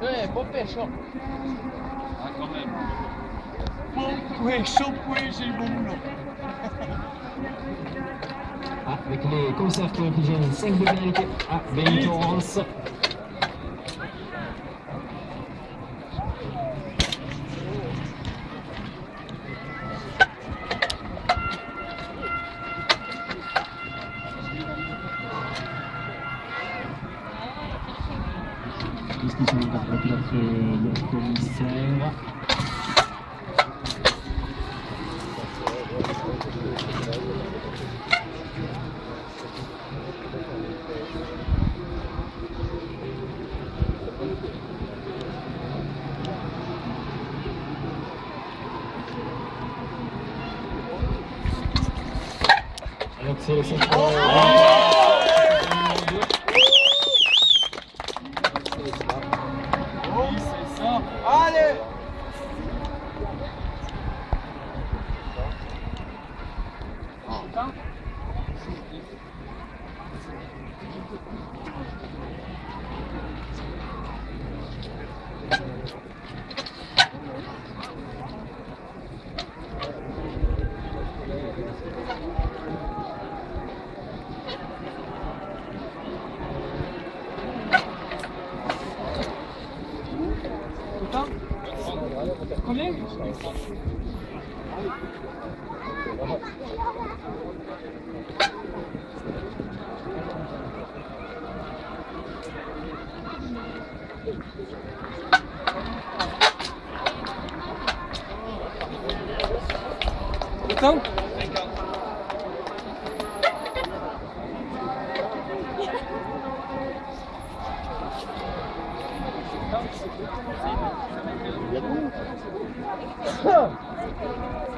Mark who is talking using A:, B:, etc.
A: Ouais, bon pêche, hein.
B: Ah, quand même.
A: Bon pêche, bon pêche, j'ai bon.
C: Ah, avec les concerts qui ont pigé 5 de pénalité à Benito ししてしまったこと
A: だけよく見せは。Grazie, signore. Combien? Então.